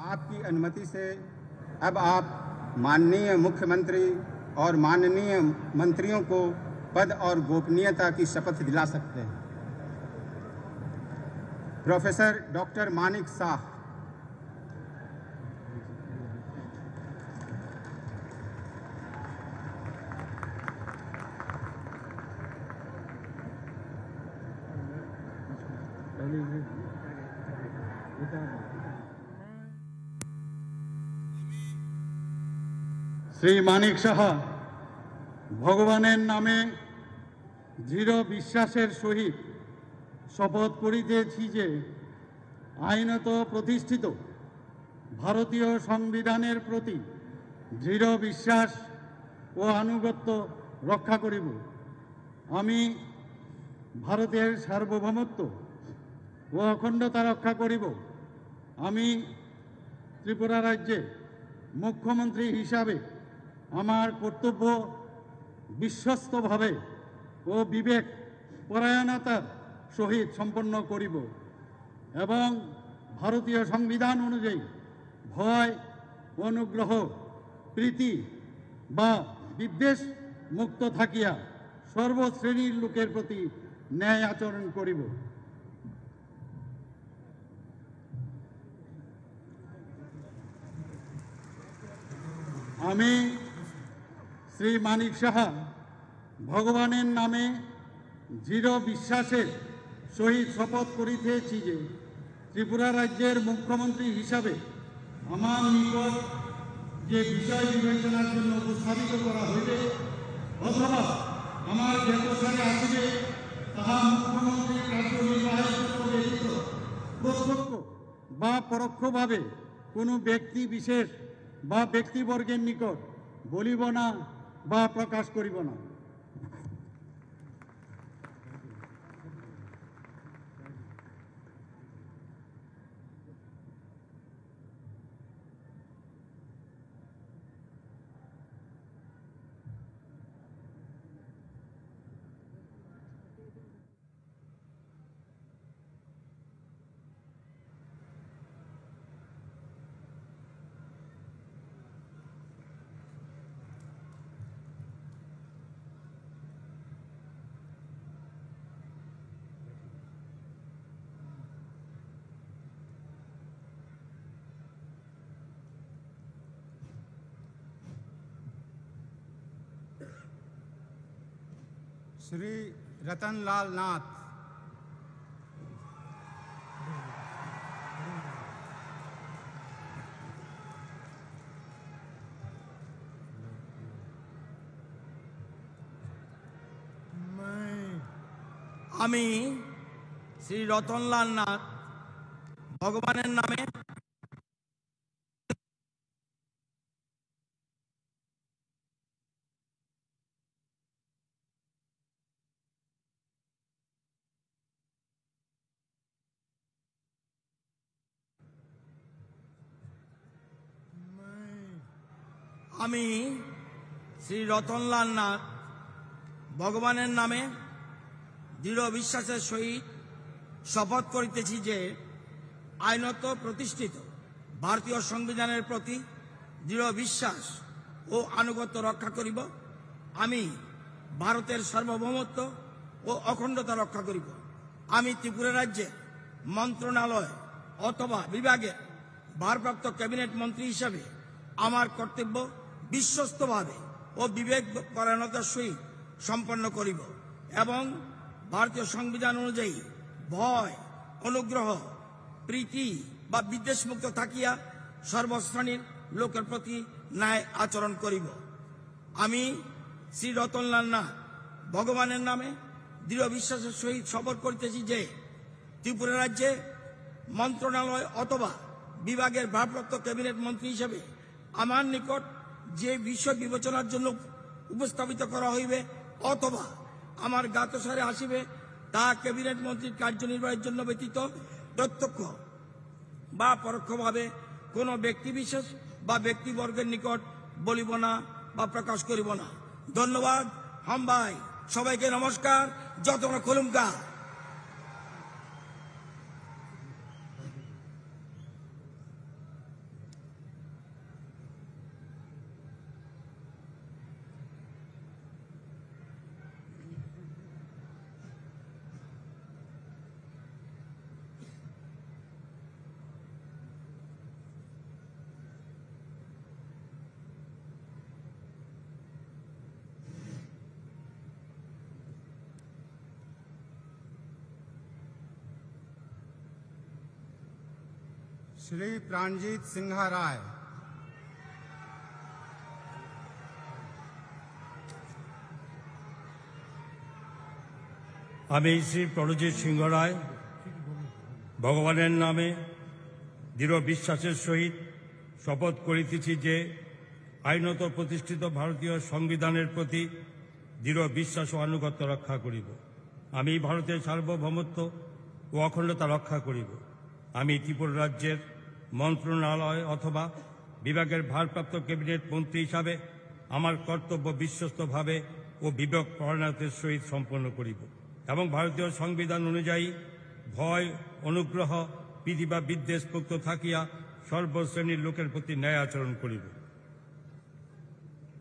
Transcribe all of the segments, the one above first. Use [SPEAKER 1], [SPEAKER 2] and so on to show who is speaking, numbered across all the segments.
[SPEAKER 1] आपकी अनुमति से अब आप माननीय मुख्यमंत्री और माननीय मंत्रियों को पद और गोपनीयता की शपथ दिला सकते हैं। Professor doctor Manik Shah.
[SPEAKER 2] Shri Manik Saha, ভগবানের নামে দৃঢ় বিশ্বাসের সহিত শপথ করিতেছি যে আইনত প্রতিষ্ঠিত ভারতীয় সংবিধানের প্রতি দৃঢ় বিশ্বাস ও আনুগত্য রক্ষা করিব। আমি ভারতের সার্বভৌমত্ব ও অখণ্ডতা রক্ষা করিব। আমি ত্রিপুরা রাজ্যে মুখ্যমন্ত্রী হিসাবে আমার কর্তব্য বিশ্বস্তভাবে ও বিবেক পরায়ণতার সহিত সম্পন্ন করিব এবং ভারতীয় সংবিধান অনুযায়ী ভয়, অনুগ্রহ, প্রীতি বা বিদ্বেষ মুক্ত থাকিয়া সর্বশ্রেণীর লোকের প্রতি ন্যায় আচরণ করিব। আমি শ্রী মানিক সাহা ভগবানের নামে দৃঢ় বিশ্বাসের সহিত শপথ করিতেছি যে ত্রিপুরা রাজ্যের মুখ্যমন্ত্রী হিসাবে আমার নিকট যে বিষয় বিবেচনার জন্য উপস্থাপিত করা হইবে অথবা আমার জ্ঞাতসারে আসবে, তাহা জন্য ব্যতীত প্রত্যক্ষ বা পরোক্ষভাবে কোনো ব্যক্তি বিশেষ বা ব্যক্তিবর্গের নিকট বলিব না। বা প্রকাশ করিব না।
[SPEAKER 1] श्री रतनलाल नाथ
[SPEAKER 3] আমি শ্রী রতনলাল নাথ ভগবানের নামে আমি শ্রী রতনলাল নাথ, ভগবানের নামে দৃঢ় বিশ্বাসের সহিত শপথ করিতেছি যে আইনত প্রতিষ্ঠিত ভারতীয় সংবিধানের প্রতি দৃঢ় বিশ্বাস ও আনুগত্য রক্ষা করিব। আমি ভারতের সার্বভৌমত্ব ও অখণ্ডতা রক্ষা করিব। আমি ত্রিপুরা রাজ্যের মন্ত্রণালয় অথবা বিভাগের ভারপ্রাপ্ত ক্যাবিনেট মন্ত্রী হিসাবে আমার কর্তব্য বিশ্বস্তভাবে ও বিবেক পরায়ণতার সহিত সম্পন্ন করিব এবং ভারতীয় সংবিধান অনুযায়ী ভয়, অনুগ্রহ, প্রীতি বা বিদ্বেষমুক্ত থাকিয়া সর্বশ্রেণীর লোকের প্রতি ন্যায় আচরণ করিব। আমি শ্রী রতনলাল নাথ, ভগবানের নামে দৃঢ় বিশ্বাসের সহিত শপথ করিতেছি যে, ত্রিপুরা রাজ্যে মন্ত্রণালয় অথবা বিভাগের ভারপ্রাপ্ত ক্যাবিনেট মন্ত্রী হিসেবে আমার নিকট যে বিষয় বিবেচনার জন্য উপস্থাপিত করা হইবে, অথবা আমার গাতসারে আসিবে, তা ক্যাবিনেট মন্ত্রীর কার্যনির্বাহের জন্য ব্যতীত, প্রত্যক্ষ বা পরোক্ষভাবে কোনো ব্যক্তিবিশেষ বা ব্যক্তিবর্গের নিকট বলিব না বা প্রকাশ করিব না। ধন্যবাদ, হাম ভাই, সবাইকে নমস্কার, যত খুলুমকা
[SPEAKER 1] श्री प्राणजीत सिंहा राय
[SPEAKER 4] আমি শ্রী প্রণজিৎ সিংহ রায় ভগবানের নামে দৃঢ় বিশ্বাসের সহিত শপথ করিতেছি যে আইনত প্রতিষ্ঠিত ভারতীয় সংবিধানের প্রতি দৃঢ় বিশ্বাস ও আনুগত্য রক্ষা করিব আমি ভারতের সার্বভৌমত্ব ও অখণ্ডতা রক্ষা করিব আমি ত্রিপুরা রাজ্যের মন্ত্রণালয় অথবা বিভাগের ভারপ্রাপ্ত ক্যাবিনেট মন্ত্রী হিসাবে আমার কর্তব্য বিশ্বস্তভাবে ও বিবেক পরায়ণতার সহিত সম্পন্ন করিব এবং ভারতীয় সংবিধান অনুযায়ী ভয়, অনুগ্রহ, বিধি বা বিদ্বেষ মুক্ত থাকিয়া সর্বশ্রেণীর লোকের প্রতি ন্যায় আচরণ করিব।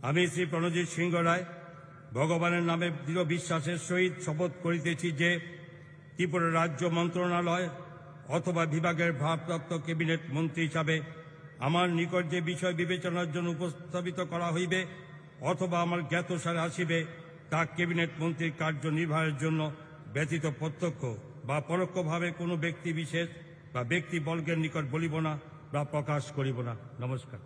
[SPEAKER 4] আমি শ্রী প্রণজিৎ সিংহ রায়, ভগবানের নামে দৃঢ় বিশ্বাসের সহিত শপথ করিতেছি যে ত্রিপুরা রাজ্য মন্ত্রণালয় অথবা বিভাগের ভারপ্রাপ্ত ক্যাবিনেট মন্ত্রী হিসাবে আমার নিকট যে বিষয় বিবেচনার জন্য উপস্থাপিত করা হইবে, অথবা আমার জ্ঞাতসারে আসিবে, তা ক্যাবিনেট মন্ত্রীর কার্যনির্বাহের জন্য ব্যতীত প্রত্যক্ষ বা পরোক্ষভাবে কোনো ব্যক্তি বিশেষ বা ব্যক্তি বর্গের নিকট বলিব না বা প্রকাশ করিব না। নমস্কার।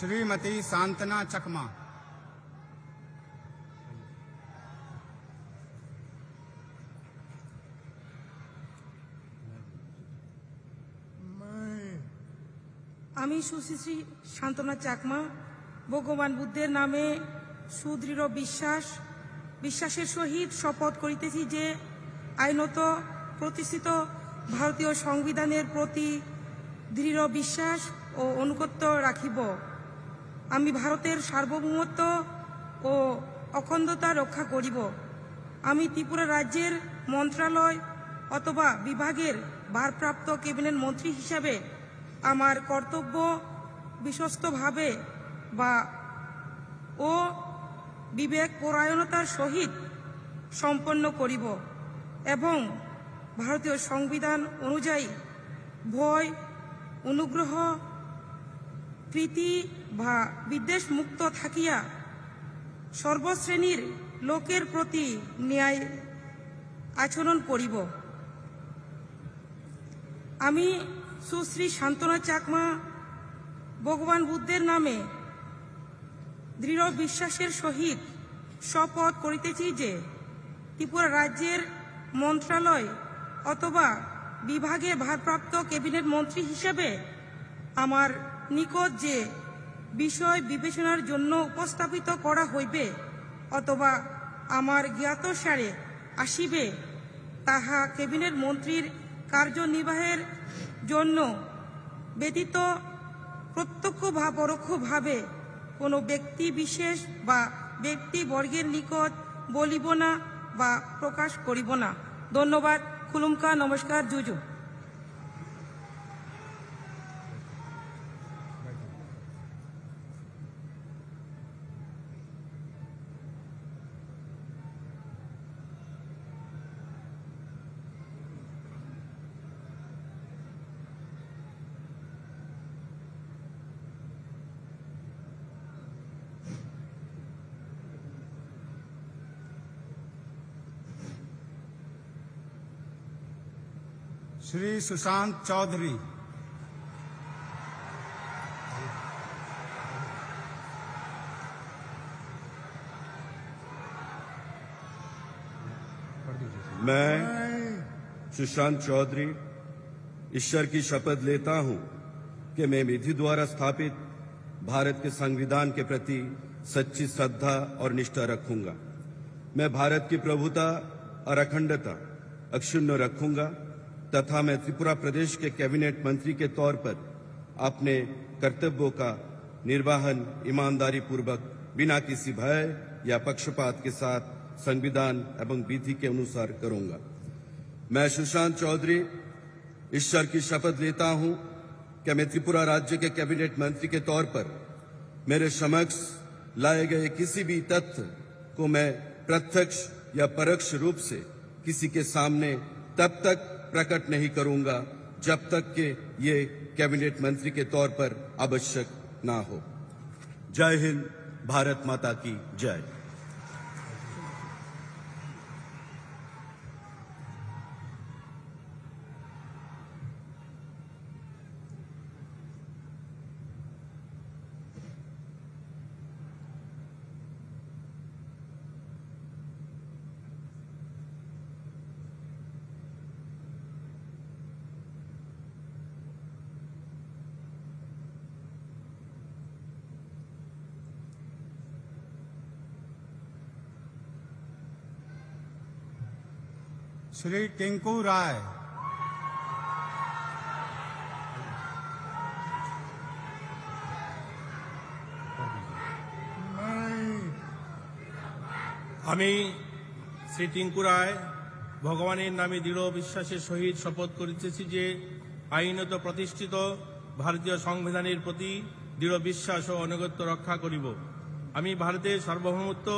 [SPEAKER 1] श्रीमती सांतना चकमा
[SPEAKER 5] আমি সুশ্রী শান্তনা চাকমা ভগবান বুদ্ধের নামে সুদৃঢ় বিশ্বাস বিশ্বাসের সহিত শপথ করিতেছি যে আইনত প্রতিষ্ঠিত ভারতীয় সংবিধানের প্রতি দৃঢ় বিশ্বাস ও অনুগত্য রাখিব আমি ভারতের সার্বভৌমত্ব ও অখণ্ডতা রক্ষা করিব। আমি ত্রিপুরা রাজ্যের মন্ত্রণালয় অথবা বিভাগের ভারপ্রাপ্ত ক্যাবিনেট মন্ত্রী হিসাবে আমার কর্তব্য বিশ্বস্তভাবে বা ও বিবেক পরায়ণতার সহিত সম্পন্ন করিব এবং ভারতীয় সংবিধান অনুযায়ী ভয়, অনুগ্রহ প্রীতি বা বিদ্বেষ মুক্ত থাকিয়া সর্বশ্রেণীর লোকের প্রতি ন্যায় আচরণ করিব। আমি সুশ্রী শান্তনা চাকমা, ভগবান বুদ্ধের নামে দৃঢ় বিশ্বাসের সহিত শপথ করিতেছি যে, ত্রিপুরা রাজ্যের মন্ত্রণালয় অথবা বিভাগে ভারপ্রাপ্ত ক্যাবিনেট মন্ত্রী হিসেবে আমার নিকট যে বিষয় বিবেচনার জন্য উপস্থাপিত করা হইবে অথবা আমার জ্ঞাতসারে আসিবে, তাহা ক্যাবিনেট মন্ত্রীর কার্যনির্বাহের জন্য ব্যতীত প্রত্যক্ষ বা পরোক্ষভাবে কোনো ব্যক্তি বিশেষ বা ব্যক্তিবর্গের নিকট বলিব না বা প্রকাশ করিব না। ধন্যবাদ, খুলুমকা, নমস্কার, জুজু।
[SPEAKER 1] श्री सुशांत चौधरी।
[SPEAKER 6] मैं सुशांत चौधरी ईश्वर की शपथ लेता हूँ कि मैं विधि द्वारा स्थापित भारत के संविधान के प्रति सच्ची श्रद्धा और निष्ठा रखूँगा। मैं भारत की प्रभुता और अखंडता अक्षुण्ण रखूँगा। तथा मैं त्रिपुरा प्रदेश के कैबिनेट मंत्री के तौर पर अपने कर्तव्यों का निर्वाहन ईमानदारी पूर्वक बिना किसी भय या पक्षपात के साथ संविधान एवं विधि के अनुसार करूँगा। मैं सुशांत चौधरी ईश्वर की शपथ लेता हूँ कि मैं त्रिपुरा राज्य के कैबिनेट मंत्री के तौर पर मेरे समक्ष लाए गए किसी भी तथ्य को मैं प्रत्यक्ष या परोक्ष रूप से किसी के सामने तब तक प्रकट नहीं करूँगा जब तक के ये कैबिनेट मंत्री के तौर पर आवश्यक ना हो। जय हिंद, भारत माता की जय।
[SPEAKER 1] श्री टिंकू राय
[SPEAKER 7] আমি শ্রী টিঙ্কু রায় ভগবানের নামে দৃঢ় বিশ্বাসের সহিত শপথ করিতেছি যে আইনত প্রতিষ্ঠিত ভারতীয় সংবিধানের প্রতি দৃঢ় বিশ্বাস ও অনুগত্য রক্ষা করিব আমি ভারতের সার্বভৌমত্ব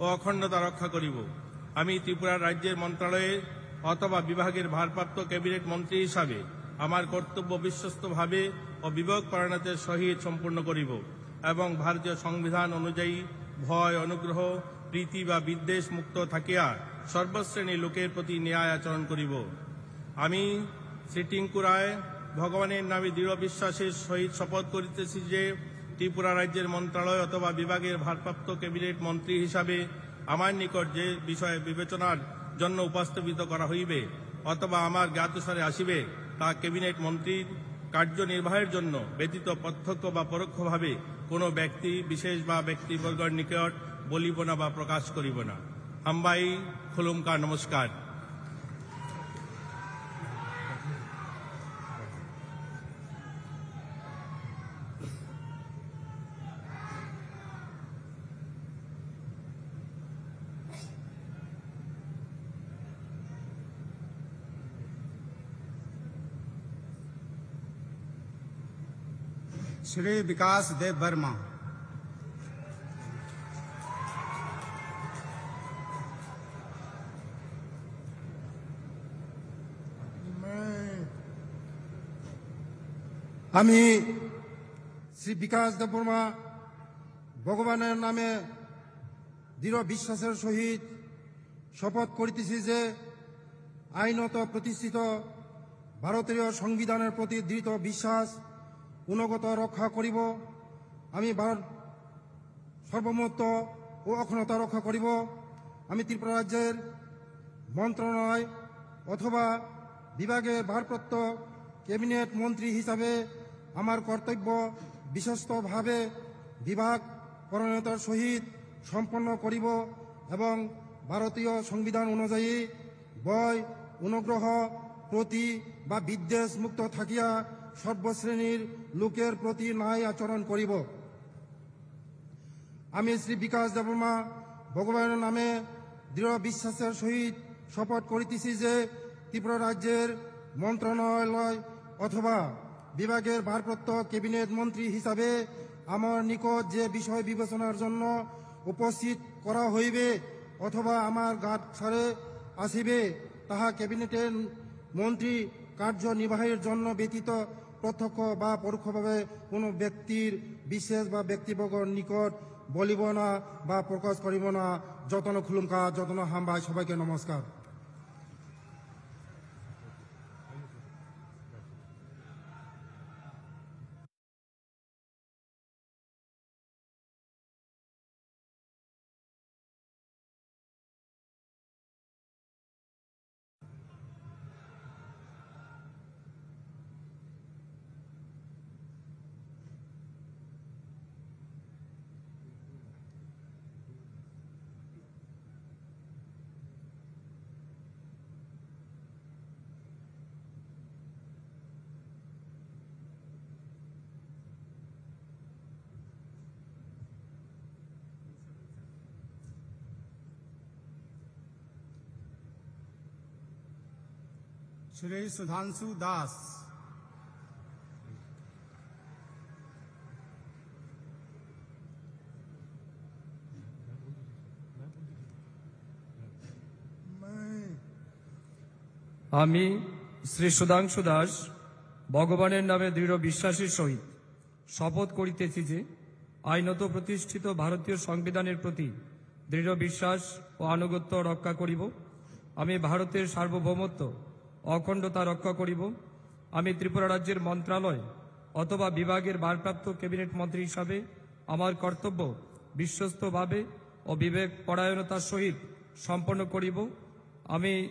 [SPEAKER 7] ও অখণ্ডতা রক্ষা করিব আমি ত্রিপুরা রাজ্যের মন্ত্রণালয়ে অথবা বিভাগের ভারপ্রাপ্ত ক্যাবিনেট মন্ত্রী হিসাবে আমার কর্তব্য বিশ্বস্তভাবে ও বিবেক পরায়ণতার সহিত সম্পূর্ণ করিব এবং ভারতীয় সংবিধান অনুযায়ী ভয়, অনুগ্রহ, প্রীতি বা বিদ্বেষ মুক্ত থাকিয়া সর্বশ্রেণীর লোকের প্রতি ন্যায় আচরণ করিব। আমি শ্রী টিঙ্কু ভগবানের নামে দৃঢ় বিশ্বাসের সহিত শপথ করিতেছি যে ত্রিপুরা রাজ্যের মন্ত্রণালয় অথবা বিভাগের ভারপ্রাপ্ত ক্যাবিনেট মন্ত্রী হিসাবে আমার নিকট যে বিষয়ে বিবেচনার জন্য উপস্থাপিত করা হইবে, অথবা আমার জ্ঞাতসারে আসিবে, তা ক্যাবিনেট মন্ত্রীর কার্যনির্বাহের জন্য ব্যতীত প্রত্যক্ষ বা পরোক্ষভাবে কোন ব্যক্তি, বিশেষ বা ব্যক্তিবর্গের নিকট বলিব না বা প্রকাশ করিব না। আম্বাই খুলুমকা, নমস্কার।
[SPEAKER 1] श्री विकास देव वर्मा
[SPEAKER 8] আমি শ্রী বিকাশ দেববর্মা ভগবানের নামে দৃঢ় বিশ্বাসের সহিত শপথ করিতেছি যে আইনত প্রতিষ্ঠিত ভারতীয় সংবিধানের প্রতি দৃঢ় বিশ্বাস গুণগত রক্ষা করিব। আমি ভারত সর্বমত্ব ও অখণ্ডতা রক্ষা করিব। আমি ত্রিপুরা রাজ্যের মন্ত্রণালয় অথবা বিভাগের ভারপ্রাপ্ত ক্যাবিনেট মন্ত্রী হিসাবে আমার কর্তব্য বিশ্বস্তভাবে বিভাগ পরিণতার সহিত সম্পন্ন করিব এবং ভারতীয় সংবিধান অনুযায়ী বয়, অনুগ্রহ, প্রতি বা বিদ্বেষ মুক্ত থাকিয়া সর্বশ্রেণীর লোকের প্রতি ন্যায় আচরণ করিব। আমি শ্রী বিকাশ দেবর্মা ভগবানের নামে দৃঢ় বিশ্বাসের সহিত শপথ করিতেছি যে ত্রিপুরা রাজ্যের মন্ত্রণালয় অথবা বিভাগের ভারপ্রাপ্ত ক্যাবিনেট মন্ত্রী হিসাবে আমার নিকট যে বিষয় বিবেচনার জন্য উপস্থিত করা হইবে অথবা আমার গাট ছাড়ে আসিবে, তাহা ক্যাবিনেটের মন্ত্রী কার্যনির্বাহের জন্য ব্যতীত প্রত্যক্ষ বা পরোক্ষভাবে কোনো ব্যক্তির বিশেষ বা ব্যক্তিবর্গর নিকট বলিব না বা প্রকাশ করিব না। যতন খুলুমকা, যতন হাম্বাই, সবাইকে নমস্কার।
[SPEAKER 1] শ্রী সুধাংশু দাস
[SPEAKER 9] আমি শ্রী সুধাংশু দাস, ভগবানের নামে দৃঢ় বিশ্বাসের সহিত শপথ করিতেছি যে আইনত প্রতিষ্ঠিত ভারতীয় সংবিধানের প্রতি দৃঢ় বিশ্বাস ও আনুগত্য রক্ষা করিব। আমি ভারতের সার্বভৌমত্ব অখণ্ডতা রক্ষা করিব। আমি ত্রিপুরা রাজ্যের মন্ত্রণালয় অথবা বিভাগের ভারপ্রাপ্ত ক্যাবিনেট মন্ত্রী হিসাবে আমার কর্তব্য বিশ্বস্তভাবে ও বিবেক পরায়ণতার সহিত সম্পন্ন করিব। আমি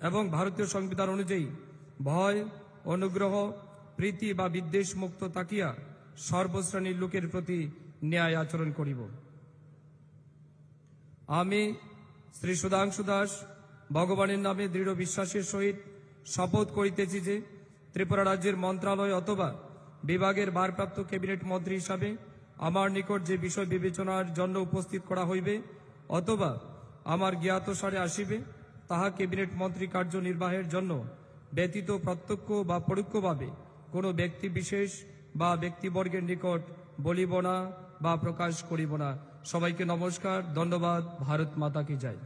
[SPEAKER 9] এবং ভারতীয় সংবিধান অনুযায়ী ভয়, অনুগ্রহ, প্রীতি বা বিদ্বেষ মুক্ত তাকিয়া সর্বশ্রেণীর লোকের প্রতি ন্যায় আচরণ করিব। আমি শ্রী সুধাংশু দাস ভগবানের নামে দৃঢ় বিশ্বাসের সহিত শপথ করিতেছি যে, ত্রিপুরা রাজ্যের মন্ত্রণালয় অথবা বিভাগের ভারপ্রাপ্ত ক্যাবিনেট মন্ত্রী হিসাবে আমার নিকট যে বিষয় বিবেচনার জন্য উপস্থিত করা হইবে অথবা আমার জ্ঞাতসারে আসিবে, তাহা ক্যাবিনেট মন্ত্রী কার্যনির্বাহের জন্য ব্যতীত প্রত্যক্ষ বা পরোক্ষভাবে কোনো ব্যক্তি বিশেষ বা ব্যক্তিবর্গের নিকট বলিব না বা প্রকাশ করিব না। সবাইকে নমস্কার, ধন্যবাদ, ভারত মাতা কি যায়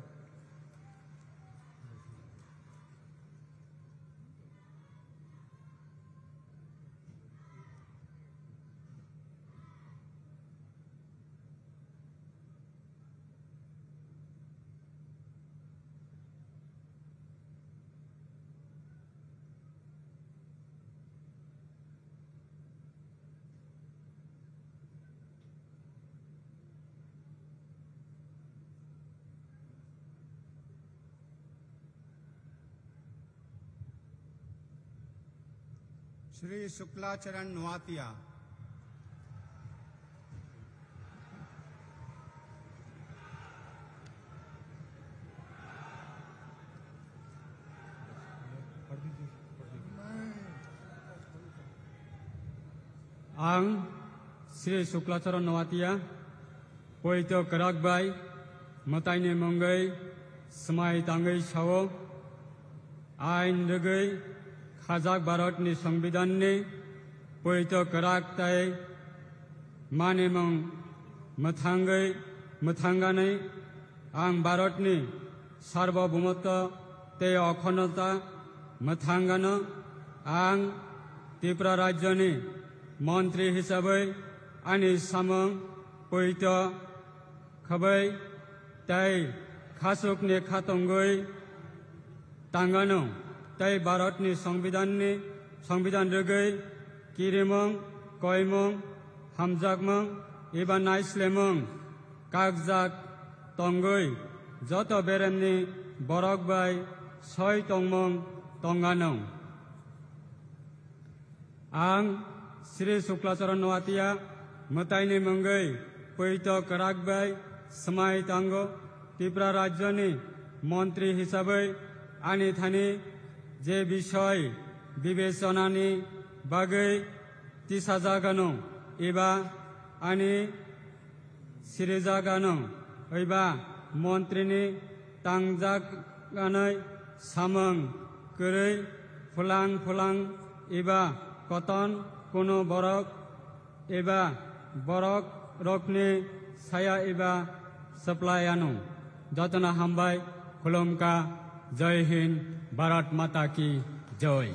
[SPEAKER 1] श्री शुक्लाचरण नुआतिया
[SPEAKER 10] आं શ્રી શુક્લાચરણ નવાતિયા કોઈ તો કરાકભાઈ મતાઈને મંગઈ સમાય તાંગઈ છાવો આઈન દગઈ भारतनि संविधाननि पवित्र कराक ताय माने मं मथांगै मथांगानै आं भारतनि सार्वभौमत्व ते अखण्डता मथांगानो आं त्रिपुरा राज्यनि मन्त्री हिसाबै आंनि सामों पवित्र खबै ताय खासुकनि खातंगै તય ભારતની સંવિધાનની સંવિધાન રગઈ કિરેમંગ કોયમંગ હામજાકમંગ એવા નાઇસલેમંગ કાગજાક તંગઈ જત બેરેમની বরকবাই ছয় তংমং তঙ্গানং আং শ্রী শুক্লাচরণ নওয়াতিয়া মতাইনি মঙ্গই, পৈত করাকবাই স্মাই তাঙ্গ, ত্রিপুরা রাজ্যনি মন্ত্রী হিসাবে আনি থানি જે વિષય વિવેચનાની બાગै ती साजागानो एबा आणि सिरेजागानो एबा मन्त्रिनि तांजागानै सामं करै फुलां फुलां एबा कतन कोनो बरक एबा बरक रकनि साया एबा सप्लायानो जतना हामबाय खुलुमका जय हिन्द ভারত মাতা কি জয়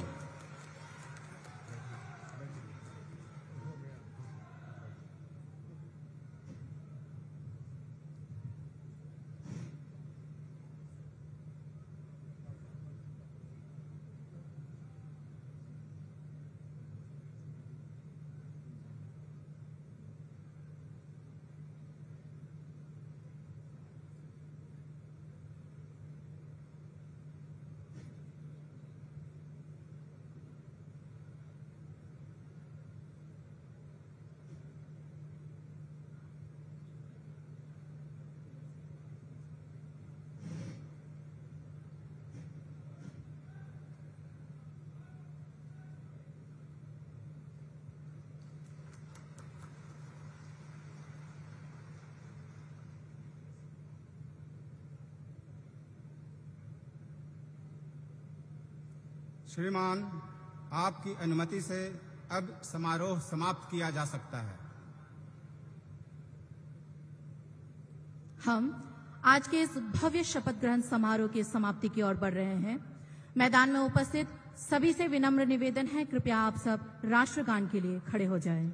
[SPEAKER 1] श्रीमान, आपकी अनुमति से अब समारोह समाप्त किया जा सकता है
[SPEAKER 11] हम आज के इस भव्य शपथ ग्रहण समारोह की समाप्ति की ओर बढ़ रहे हैं मैदान में उपस्थित सभी से विनम्र निवेदन है, कृपया आप सब राष्ट्रगान के लिए खड़े हो जाएँ।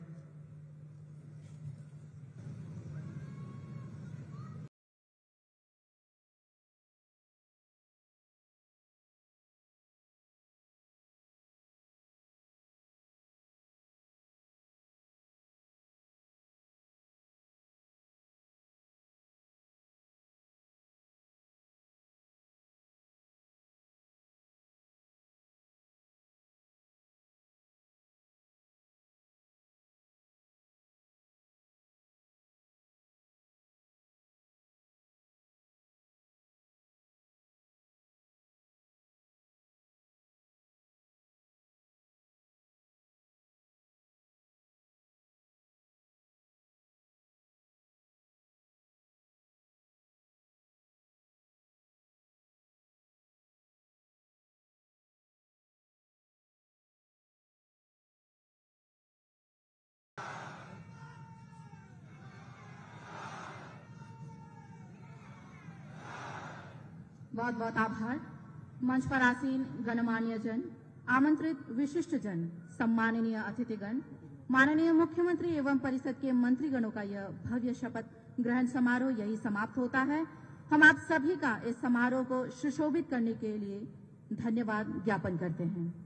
[SPEAKER 12] बहुत बहुत आभार। मंच पर आसीन गणमान्य जन, आमंत्रित विशिष्ट जन, सम्माननीय अतिथिगण, माननीय मुख्यमंत्री एवं परिषद के मंत्रीगणों का यह भव्य शपथ ग्रहण समारोह यही समाप्त होता है। हम आप सभी का इस समारोह को सुशोभित करने के लिए धन्यवाद ज्ञापन करते हैं।